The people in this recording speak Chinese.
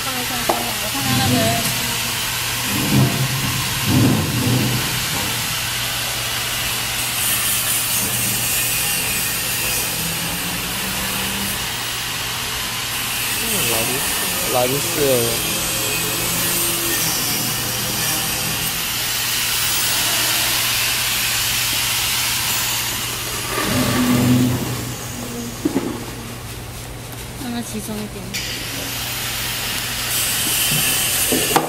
放在上，我看看那个。是了。让集中一点。Thank you.